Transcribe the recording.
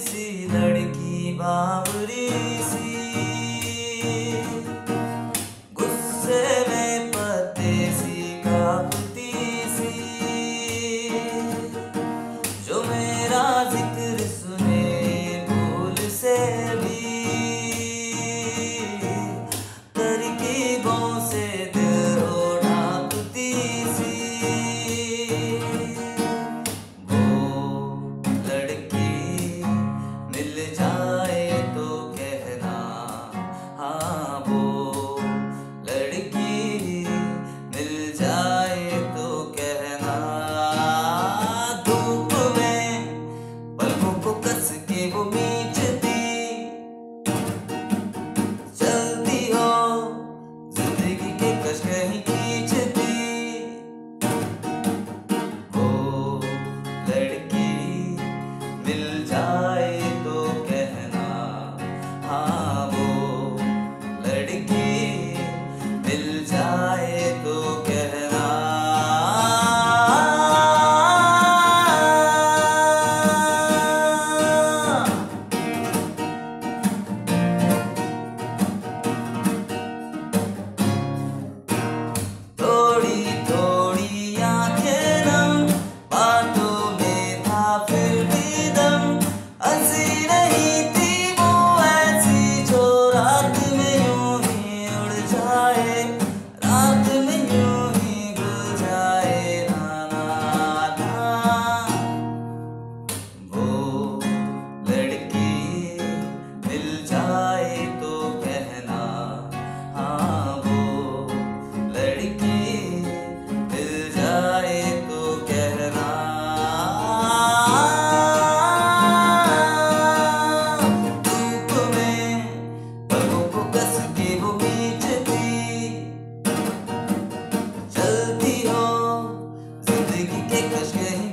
सी लड़की बा Deus que it. fiquei, casguei